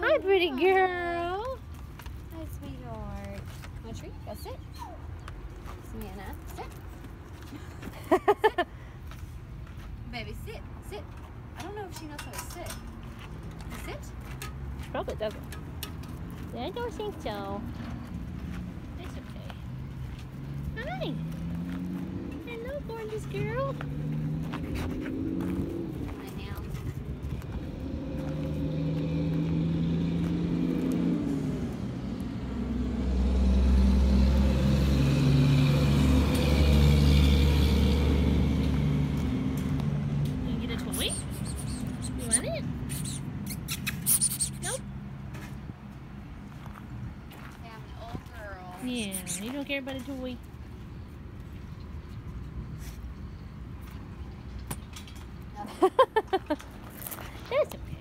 Hi, pretty girl. Hi, sweetheart. Want a treat? Go sit. Savannah, sit. Baby, sit. Sit. I don't know if she knows how to sit. Sit. Probably doesn't. I don't think so. It's okay. Hi. Hello, gorgeous girl. Yeah, you don't care about a toy. That's.